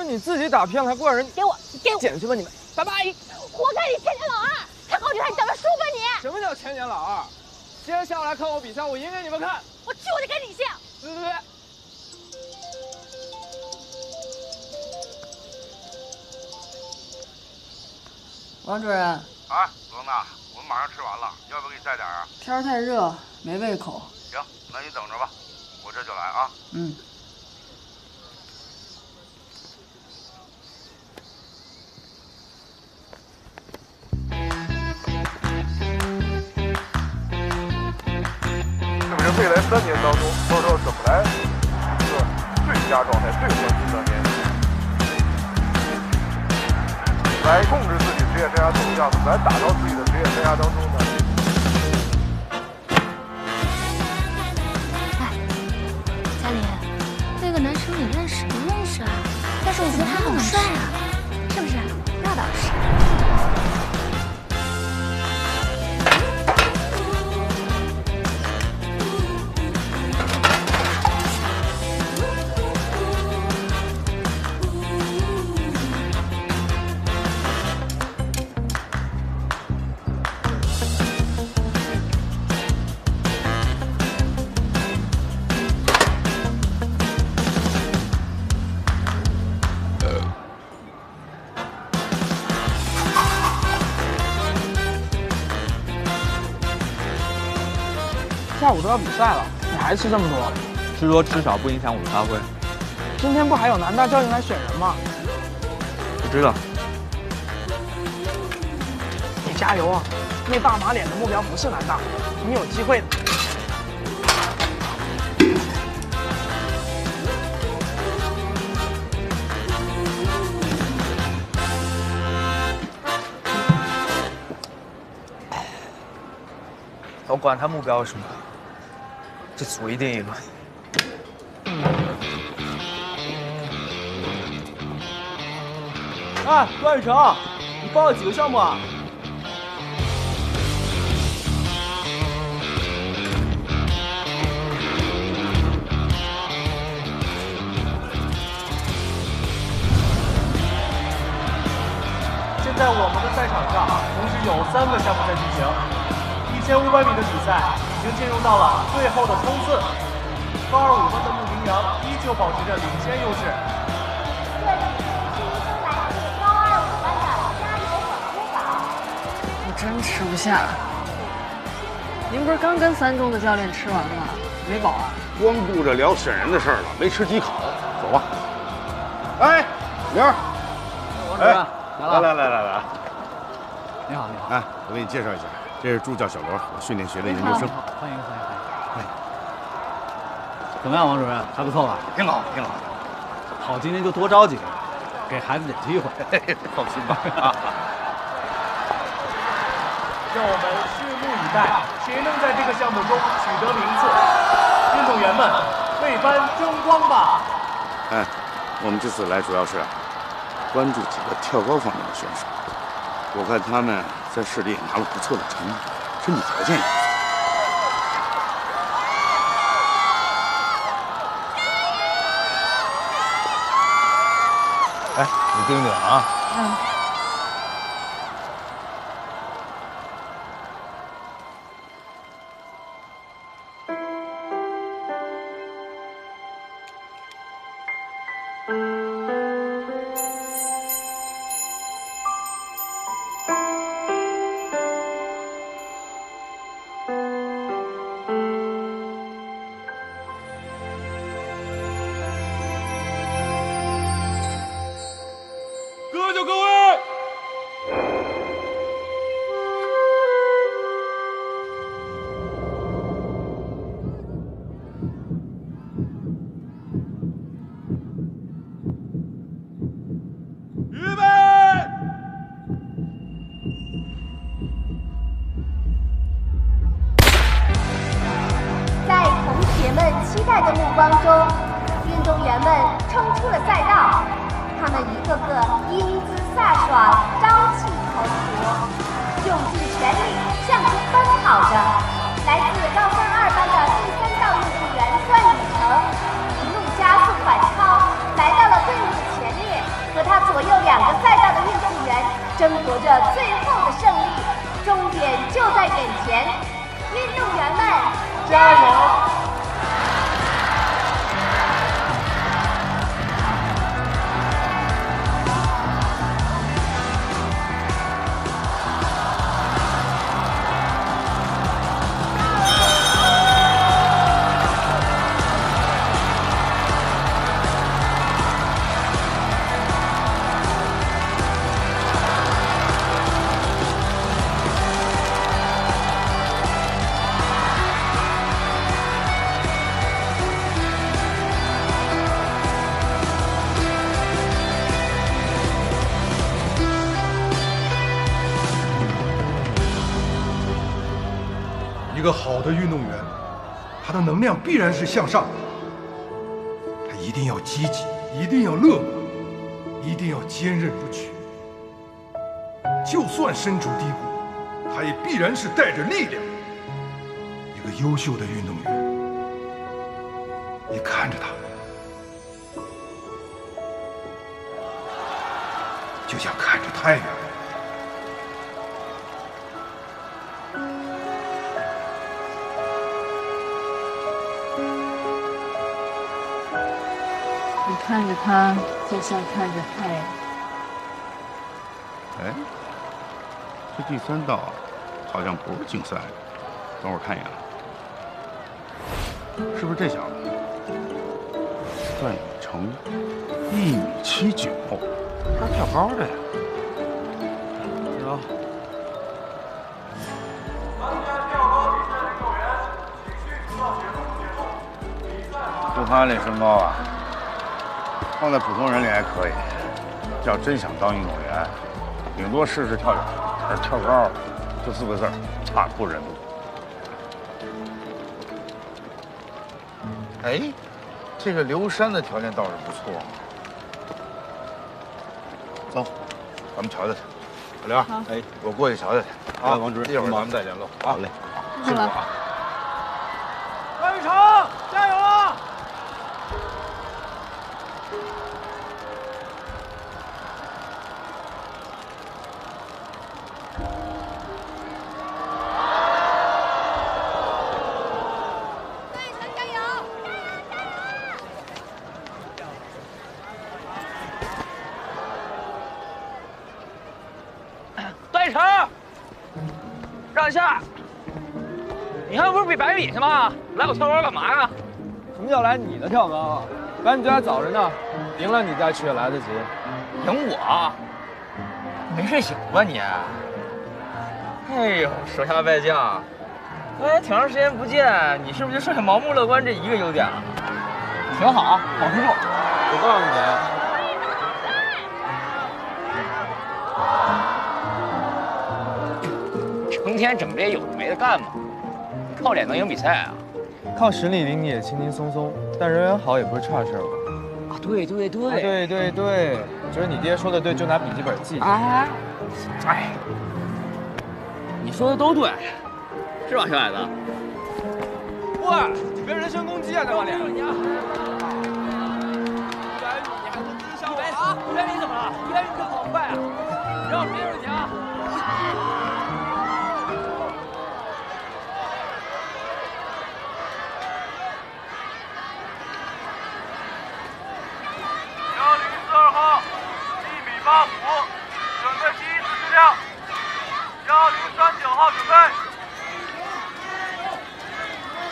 不是你自己打偏了，还怪人？给我，给我！捡去吧你们！拜拜！活该你千年老二！看好你还你当个输吧你！什么叫千年老二？今天下午来看我比赛，我赢给你们看！我去我就跟你姓！对对对！王主任，哎，罗娜，我们马上吃完了，要不要给你带点啊？天太热，没胃口。行，那你等着吧，我这就来啊。嗯。佳状态、最核心的年纪，来控制自己职业生涯走向，来打造自己的职业生涯当中呢？要比赛了，你还吃这么多？吃多吃少不影响我们发挥。今天不还有南大教练来选人吗？我知道。你加油啊！那大马脸的目标不是南大，你有机会的。我管他目标是什么，这次我一定赢了。哎，段宇成，你报了几个项目啊？现在我们的赛场上同时有三个项目在进行，一千五百米的比赛已经进入到了最后的冲刺。高二五班的穆明阳依旧保持着领先优势。这里是一声来自高二五班的加油广播稿。我真吃不下。您不是刚跟三中的教练吃完吗？没饱啊？光顾着聊选人的事儿了，没吃几口。走吧。哎，明儿，王主任来了。来来来来来，你好，你好。哎，我给你介绍一下，这是助教小罗，我训练学的研究生。欢迎欢迎欢迎。怎么样，王主任，还不错吧？挺好，挺好。好，今天就多招几个，给孩子点机会。放心吧。让我们拭目以待，谁能在这个项目中取得名次？运动员们，为班争光吧！哎，我们这次来主要是关注几个跳高方面的选手。我看他们在市里也拿了不错的成绩，身体条件也不错。哎，你盯着啊！嗯。待的目光中，运动员们冲出了赛道，他们一个个英姿飒爽，朝气蓬勃，用尽全力向前奔跑着。来自高三二班的第三道运动员段雨成，一路加速反超，来到了队伍的前列，和他左右两个赛道的运动员争夺着最后的胜利，终点就在眼前。运动员们，加油！一个好的运动员，他的能量必然是向上的。他一定要积极，一定要乐观，一定要坚韧不屈。就算身处低谷，他也必然是带着力量。一个优秀的运动员，你看着他，就像看着太阳。看着他，就像看着太阳。哎，这第三道好像不是竞赛，等会儿看一眼啊，是不是这小子？段宇成，一米七九，他是跳高的呀。有。不攀这身高啊，放在普通人里还可以，要真想当运动员，顶多试试跳远，而跳高，就四个字儿，惨不忍睹。哎，这个刘山的条件倒是不错。走，咱们瞧瞧去。小刘，哎，我过去瞧瞧去。啊，王主任，一会儿咱们再联络。好嘞，辛苦啊。叫来你的跳高？赶紧就还早着呢，赢了你再去也来得及。赢我？没睡醒吧你？哎呦，手下败将！哎，挺长时间不见，你是不是就剩下盲目乐观这一个优点了？挺好，保持住！我告诉你。成天整这些有的没的干嘛？靠脸能赢比赛啊？靠实力赢你也轻轻松松，但人缘好也不是差事吧？啊，对对对，啊、对对对，觉得你爹说的对，就拿笔记本记。哎，哎，你说的都对，是吧，小矮子？喂，你别人身攻击啊，大马脸！一百米你还不知晓啊？一百米怎么了？一百米可跑快啊！让别人你啊！幺零四二号，一米八五，准备第一次试跳。幺零三九号准备。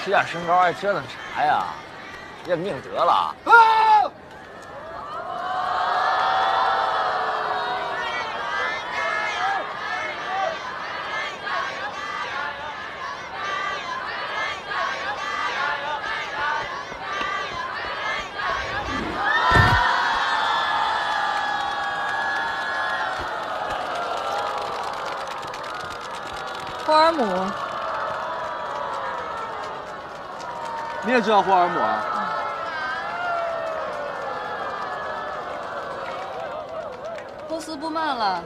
这点身高还折腾啥呀？认命得了。霍尔姆，你也知道霍尔姆啊？波斯布曼了。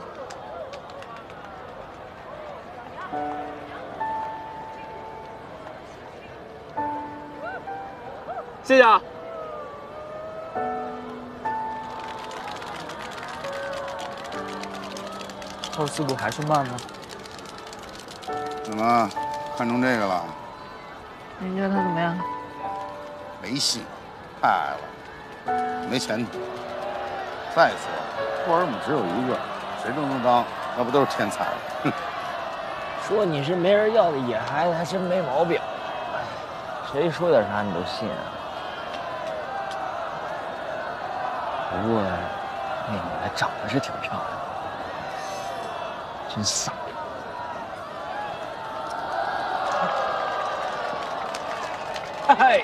谢谢啊。后四步还是慢吗？怎么看中这个了？你觉得他怎么样？没戏，太矮了，没前途。再说了，霍尔姆只有一个，谁都能当，那不都是天才吗？哼！说你是没人要的野孩子，还真没毛病。谁说点啥你都信啊？不过那女的长得是挺漂亮的，真傻。嗨！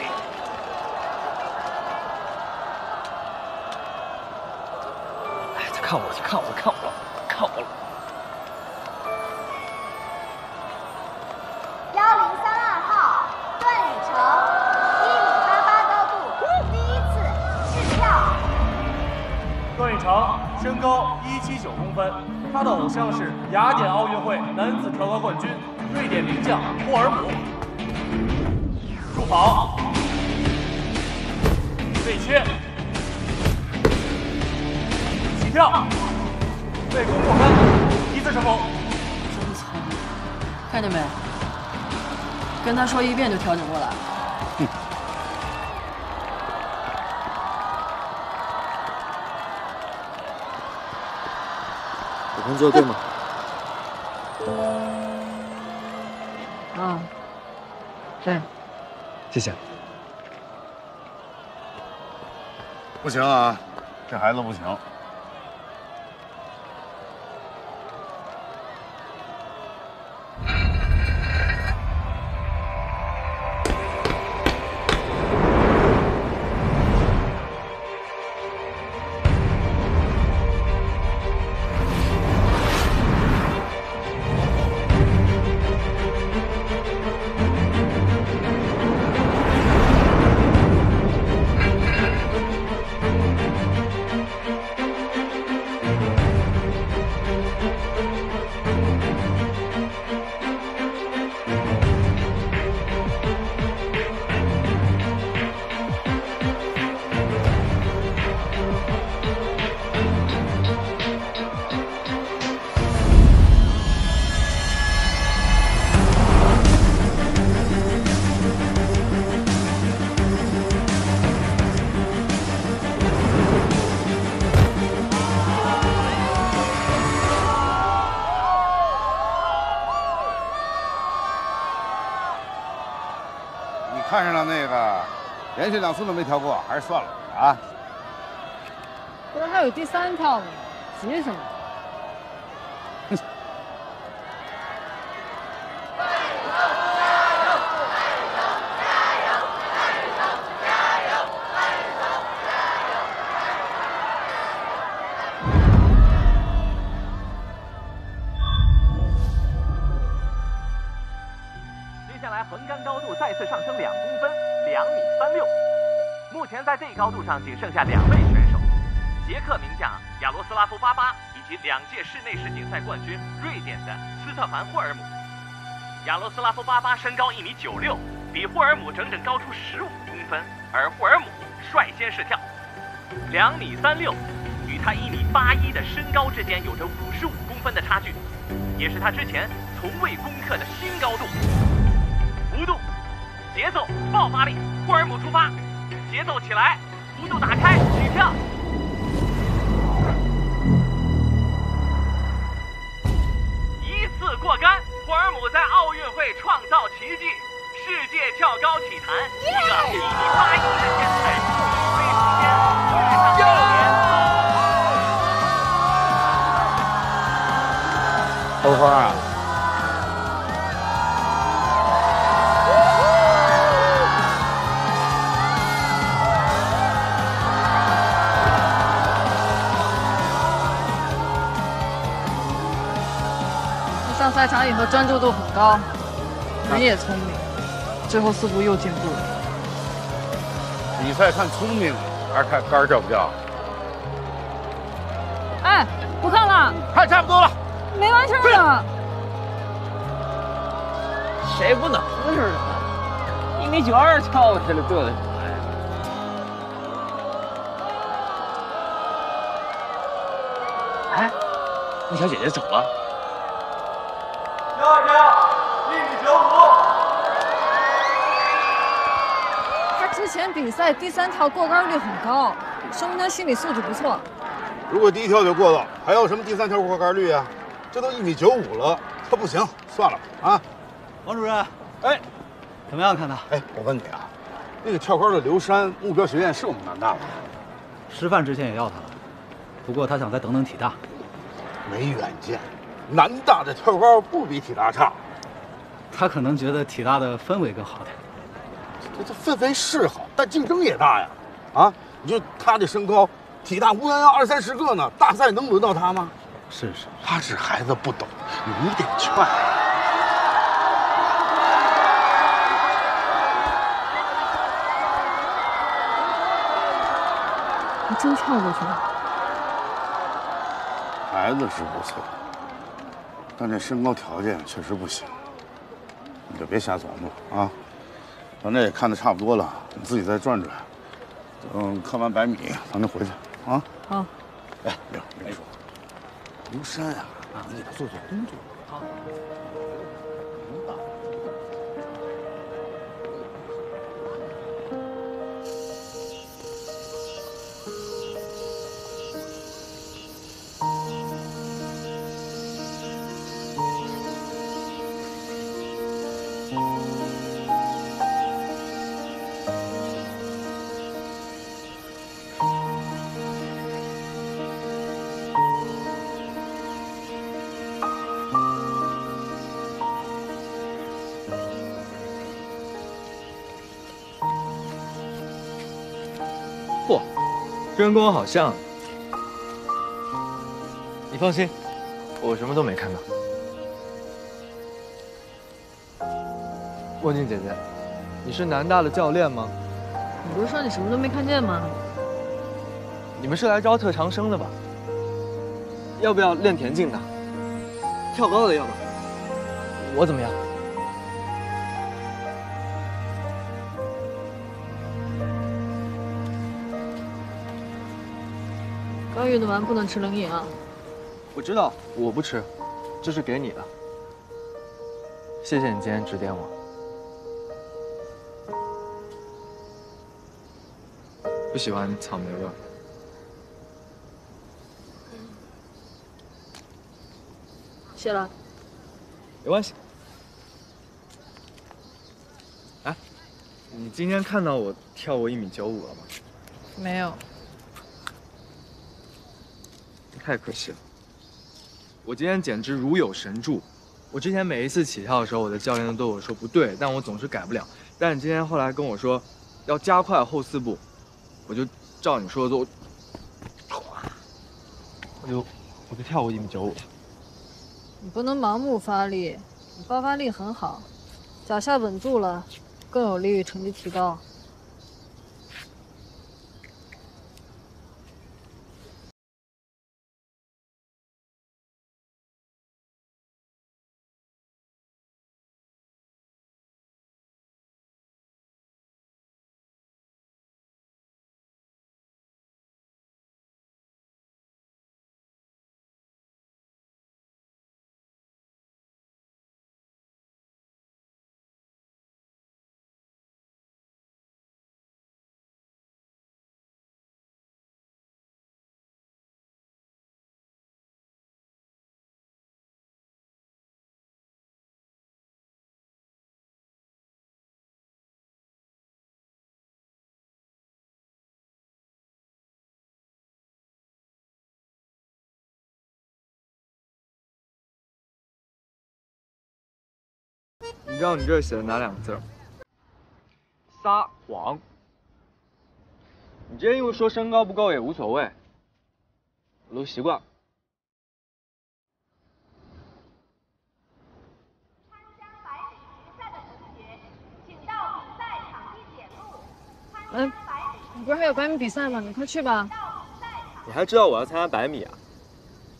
看我看我了，看我了，看我了。幺零三二号段宇成，一米八八高度，第一次试跳。段宇成身高一七九公分，他的偶像是雅典奥运会男子跳高冠军瑞典名将霍尔姆。入跑，内切，起跳，背弓过杆，一次成功。真惨，看见没？跟他说一遍就调整过来。我工作对吗？啊，对。谢谢。不行啊，这孩子不行。连续两次都没跳过，还是算了啊。不是还有第三跳吗？急什么？剩下两位选手，捷克名将亚罗斯拉夫·巴巴以及两届室内世锦赛冠军瑞典的斯特凡·霍尔姆。亚罗斯拉夫·巴巴身高一米九六，比霍尔姆整整高出十五公分，而霍尔姆率先试跳，两米三六，与他一米八一的身高之间有着五十五公分的差距，也是他之前从未攻克的新高度。弧度、节奏、爆发力，霍尔姆出发，节奏起来，弧度打开，起跳。一次过杆，霍尔姆在奥运会创造奇迹，世界跳高体坛一个一米八一的天才，飞时间遇上少年。豆花啊，赛场以后专注度很高，人也聪明，最后似乎又进步了。比赛看聪明还是看杆儿掉不掉？哎，不看了，看差不多了，没完事儿了。谁不脑子似的？一米九二跳过去了，嘚瑟什么呀？哎，那小姐姐走了。第二跳，一米九五。比赛第三跳过杆率很高，说明他心理素质不错。如果第一跳就过了，还要什么第三跳过杆率啊？这都一米九五了，他不行，算了吧啊！王主任，哎，怎么样看他？哎，我问你啊，那个跳高的刘山，目标学院是我们南大的，师范之前也要他了，不过他想再等等体大。没远见。南大的跳高不比体大差，他可能觉得体大的氛围更好点。这这氛围是好，但竞争也大呀！啊，你就他这身高，体大乌泱泱二三十个呢，大赛能轮到他吗？是是，他是孩子不懂，你得劝。还真跳过去了。孩子是不错，但这身高条件确实不行，你就别瞎琢磨啊。咱这也看的差不多了，你自己再转转。等看完百米，咱就回去啊。好。哎，刘，我跟你说，刘山啊，你给他做做工作。好。这人跟我好像。你放心，我什么都没看到。墨镜姐姐，你是南大的教练吗？你不是说你什么都没看见吗？你们是来招特长生的吧？要不要练田径的？跳高的要吗？我怎么样？刚运动完不能吃冷饮啊。我知道，我不吃，这是给你的。谢谢你今天指点我。不喜欢草莓味。谢了。没关系。哎，你今天看到我跳过一米九五了吗？没有。太可惜了。我今天简直如有神助。我之前每一次起跳的时候，我的教练都对我说不对，但我总是改不了。但你今天后来跟我说，要加快后四步，我就照你说的做，我就我就跳过一米九五。你不能盲目发力，你爆发力很好，脚下稳住了，更有利于成绩提高。你知道你这写的哪两个字吗？撒谎。你今天又说身高不够也无所谓，我都习惯了。嗯，你不是还有百米比赛吗？你快去吧。你还知道我要参加百米啊？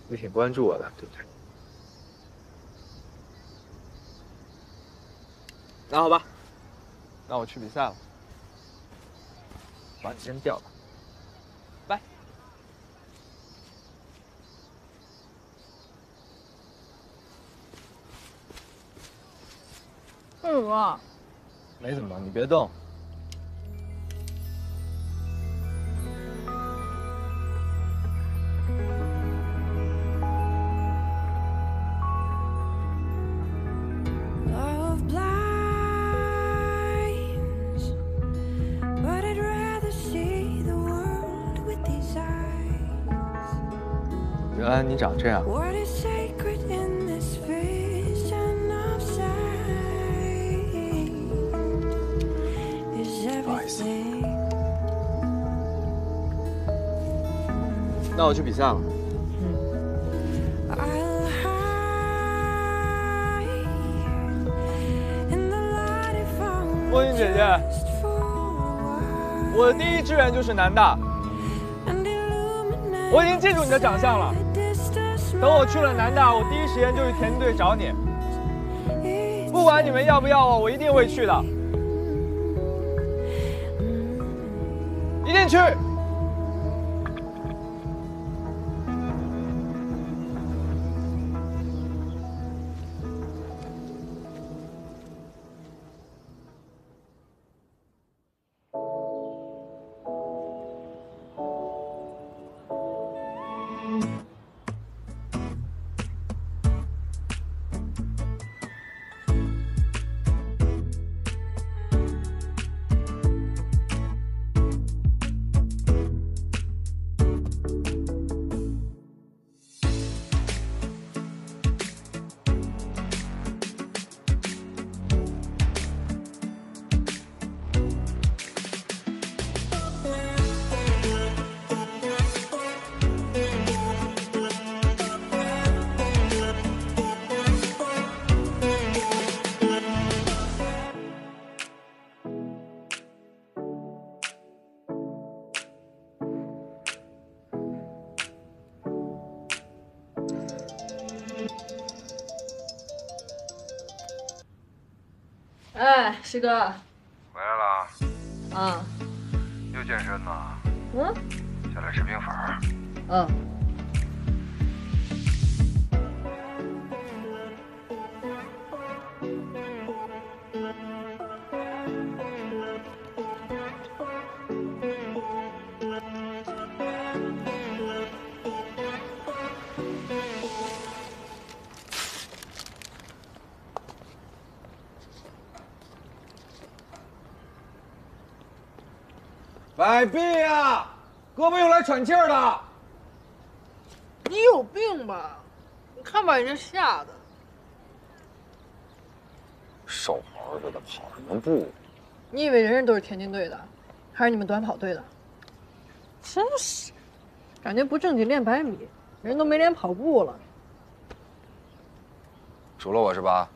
你挺关注我的，对不对？那好吧，那我去比赛了，把你扔掉了，拜。干什么？没怎么，你别动。长这样。不好意思。那我去比赛了。莫云姐姐，我的第一志愿就是南大。我已经记住你的长相了。等我去了南大，我第一时间就去田径队找你。不管你们要不要我，我一定会去的，一定去。师哥。回来了。啊。又健身呢？嗯。下来吃冰粉。嗯。摆臂啊，胳膊用来喘气儿的。你有病吧？你看把人家吓的。瘦猴似的跑什么步？你以为人人都是田径队的，还是你们短跑队的？真是，感觉不正经练百米，人都没练跑步了。数落我是吧？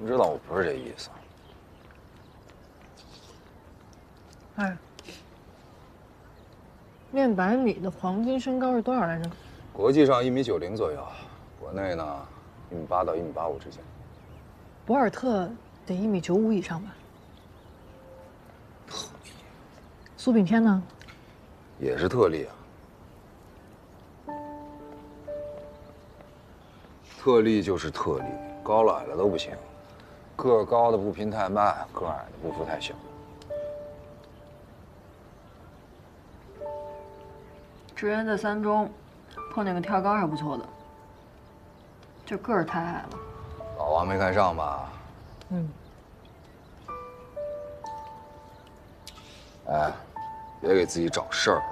你知道我不是这意思。哎，练百米的黄金身高是多少来着？国际上一米九零左右，国内呢一米八到一米八五之间。博尔特得一米九五以上吧？苏炳添呢？也是特例啊。特例就是特例，高了矮了都不行。个高的步频太慢，个矮的步幅太小。之前在三中碰见个跳高还不错的，就个儿太矮了。老王没看上吧？嗯。哎，别给自己找事儿啊！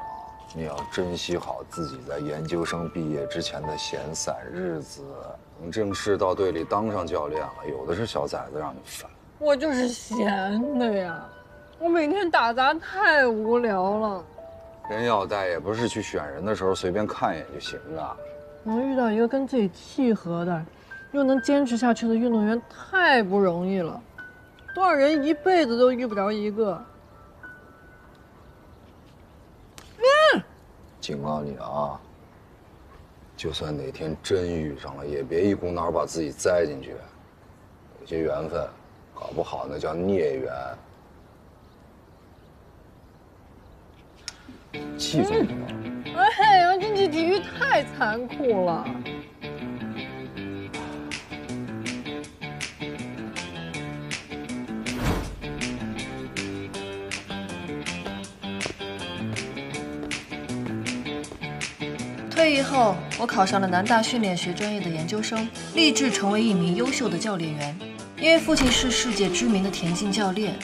你要珍惜好自己在研究生毕业之前的闲散日子。等正式到队里当上教练了，有的是小崽子让你烦。我就是闲的呀，我每天打杂太无聊了。人要带也不是去选人的时候随便看一眼就行的。能遇到一个跟自己契合的，又能坚持下去的运动员太不容易了，多少人一辈子都遇不着一个。嗯，警告你啊！就算哪天真遇上了，也别一股脑把自己栽进去。有些缘分，搞不好那叫孽缘。气死你了！哎呀，竞技体育太残酷了。退役后，我考上了南大训练学专业的研究生，立志成为一名优秀的教练员。因为父亲是世界知名的田径教练，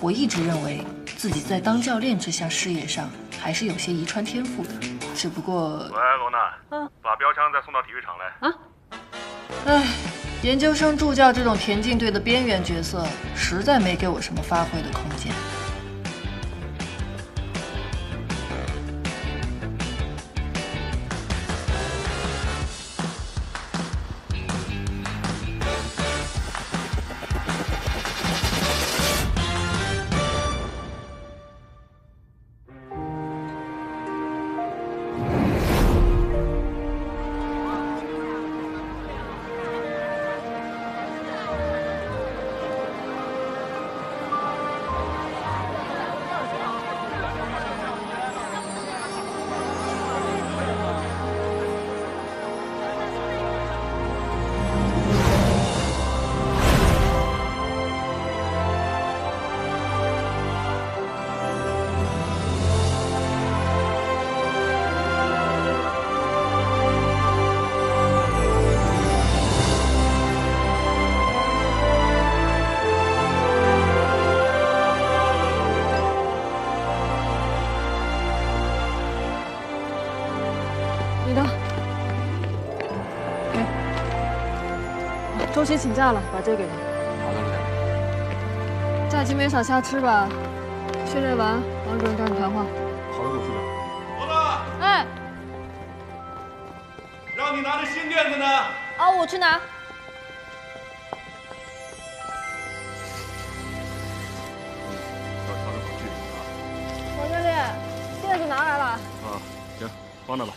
我一直认为自己在当教练这项事业上还是有些遗传天赋的。只不过，喂，罗娜，嗯，把标枪再送到体育场来。啊，唉，研究生助教这种田径队的边缘角色，实在没给我什么发挥的空间。周琦请假了，把这给他。好的，陆教假期没少瞎吃吧？训练完，王主任找你谈话。好的，陆处长。罗子，哎，让你拿着新垫子呢。哦，我去拿。要调整好距离啊。王教练，垫子拿来了。啊，行，放那吧。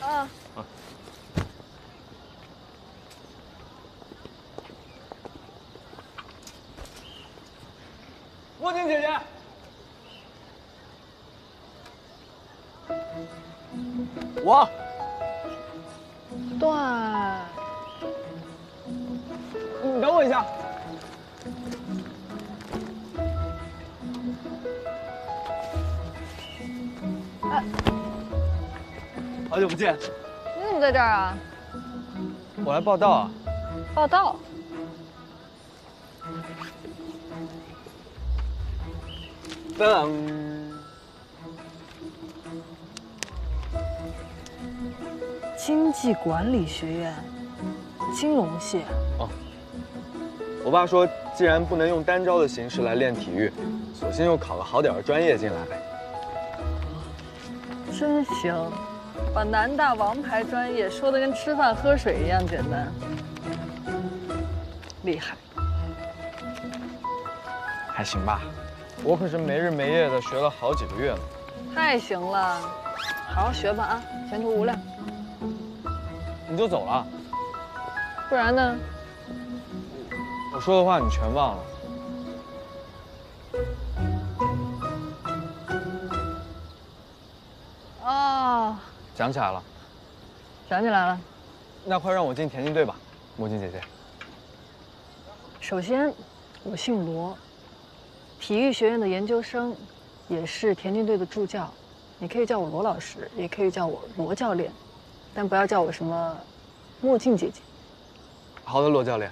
段，你等我一下。哎，好久不见，你怎么在这儿啊？我来报道啊。报道。本经济管理学院，金融系。哦。我爸说，既然不能用单招的形式来练体育，索性又考个好点的专业进来呗。真行，把南大王牌专业说的跟吃饭喝水一样简单，厉害。还行吧，我可是没日没夜的学了好几个月呢。太行了，好好学吧啊，前途无量。你就走了？不然呢？我说的话你全忘了。哦，想起来了，想起来了。那快让我进田径队吧，魔镜姐姐。首先，我姓罗，体育学院的研究生，也是田径队的助教。你可以叫我罗老师，也可以叫我罗教练，但不要叫我什么墨镜姐姐。好的，罗教练。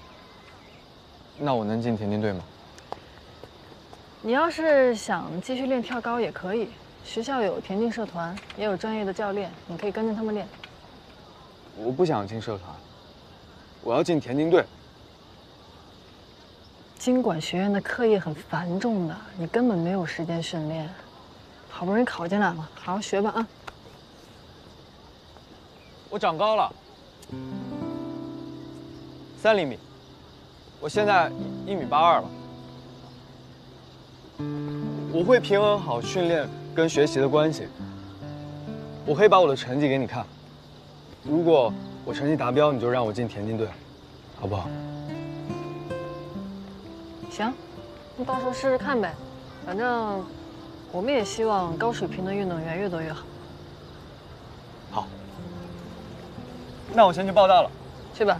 那我能进田径队吗？你要是想继续练跳高也可以，学校有田径社团，也有专业的教练，你可以跟着他们练。我不想进社团，我要进田径队。经管学院的课业很繁重的，你根本没有时间训练。好不容易考进来了，好好学吧啊！我长高了，三厘米。我现在一米八二了。我会平衡好训练跟学习的关系。我可以把我的成绩给你看。如果我成绩达标，你就让我进田径队，好不好？行，那到时候试试看呗。反正我们也希望高水平的运动员越多越好。好，那我先去报道了。去吧。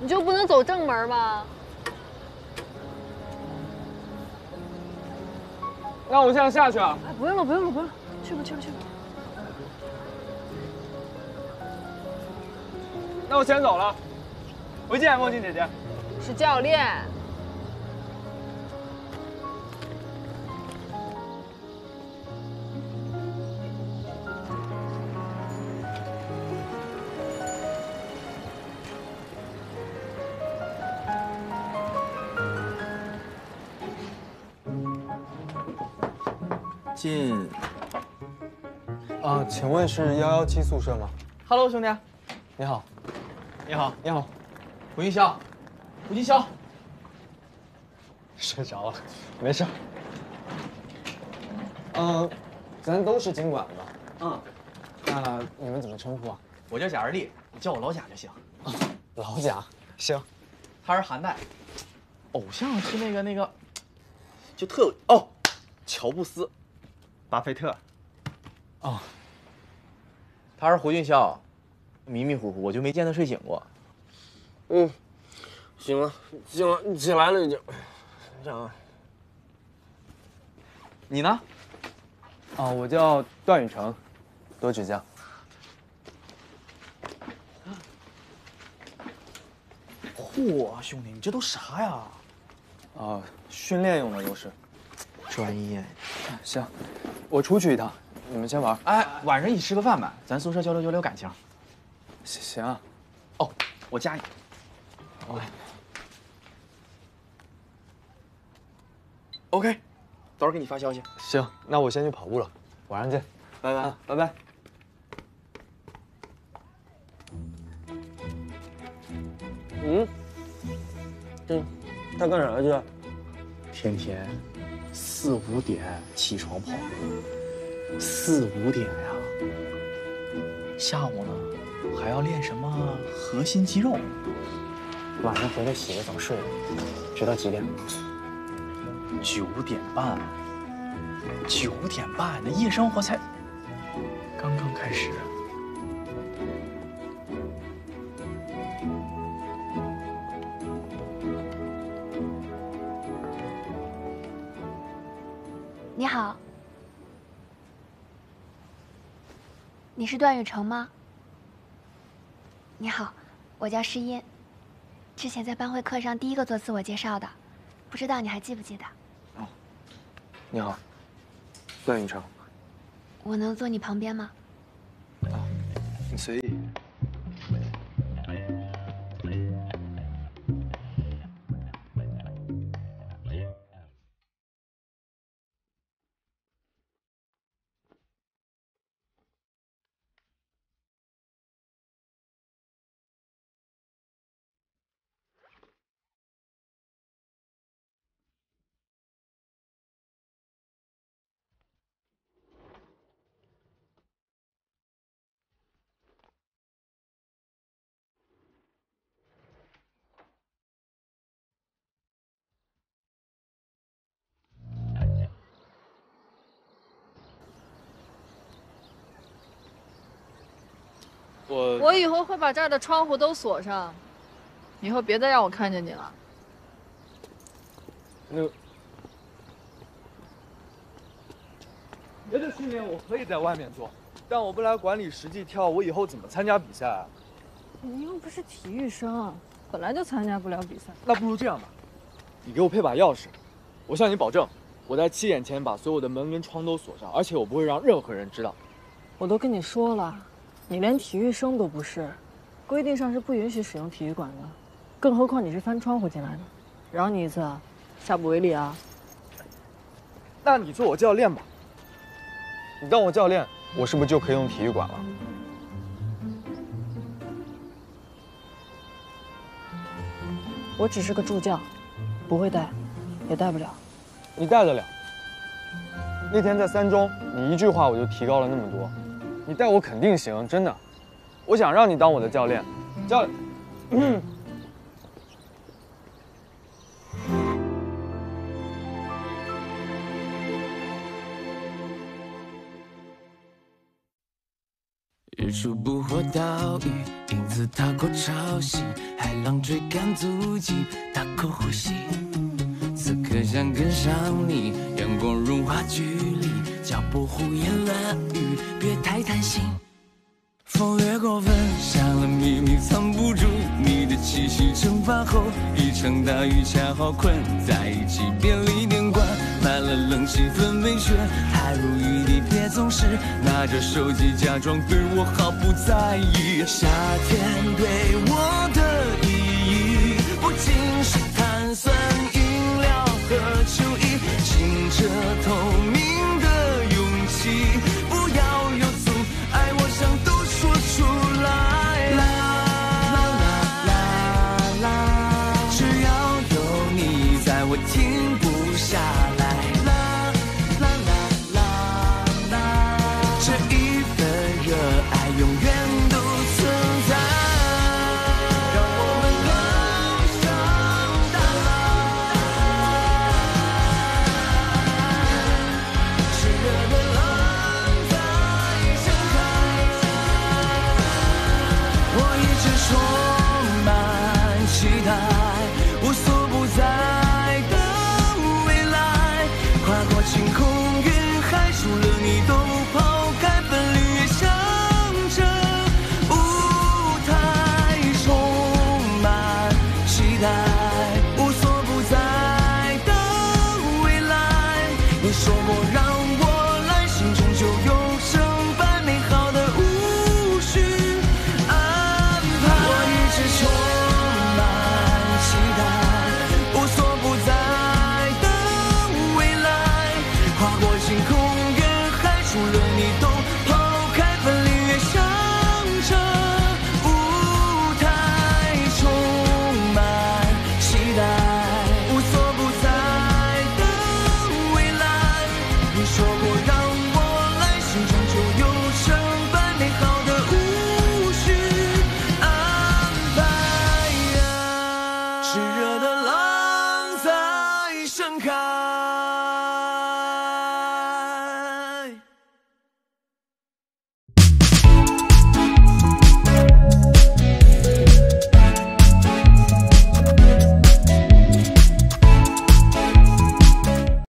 你就不能走正门吗？那我现在下去啊？哎，不用了，不用了，不用了，去吧，去吧，去吧。那我先走了，回见，墨镜姐姐。是教练。请问是幺幺七宿舍吗？Hello，兄弟，你好。你好，你好。胡金霄，胡金霄。睡着了，没事。嗯，咱都是经管的。嗯。那你们怎么称呼啊？我叫贾日立，你叫我老贾就行。老贾，行。他是韩代，偶像是那个那个，就特哦，乔布斯。巴菲特，哦，他是胡俊霄，迷迷糊糊，我就没见他睡醒过。嗯，醒了，醒了，你起来了已经。这样。你呢？啊，我叫段宇成，多指教。嚯，兄弟，你这都啥呀？啊，训练用的都是。专业。行。我出去一趟，你们先玩。哎，晚上一起吃个饭吧，咱宿舍交流交流感情。行啊。哦，我加你。OK。OK，到时候给你发消息。行，那我先去跑步了，晚上见。拜拜，拜拜。嗯？这他干啥去？天天。四五点起床跑步，四五点呀。下午呢，还要练什么核心肌肉。晚上回来洗个澡睡了，直到几点？九点半。九点半，那夜生活才刚刚开始。你好，你是段雨成吗？你好，我叫诗音。之前在班会课上第一个做自我介绍的，不知道你还记不记得？你好，段雨成，我能坐你旁边吗？你随意。我我以后会把这儿的窗户都锁上，以后别再让我看见你了。那别的训练我可以在外面做，但我不来管理实际跳，我以后怎么参加比赛啊？你又不是体育生，本来就参加不了比赛。那不如这样吧，你给我配把钥匙，我向你保证，我在七点前把所有的门跟窗都锁上，而且我不会让任何人知道。我都跟你说了，你连体育生都不是，规定上是不允许使用体育馆的，更何况你是翻窗户进来的。饶你一次，下不为例啊。那你做我教练吧，你当我教练，我是不是就可以用体育馆了？我只是个助教，不会带，也带不了。你带得了。那天在三中，你一句话我就提高了那么多，你带我肯定行，真的。我想让你当我的教练，教练。嗯日出捕获岛屿，影子踏过潮汐，海浪追赶足迹，大口呼吸。此刻想跟上你，阳光融化距离，脚步胡言乱语，别太贪心。风越过分，下了秘密藏不住，你的气息蒸发后，一场大雨恰好困在一起，便利店关，买了冷气氛围圈，还如雨滴，别总是拿着手机假装对我毫不在意。夏天对我的意义，不仅是碳酸饮料和秋衣，清澈透明的 see.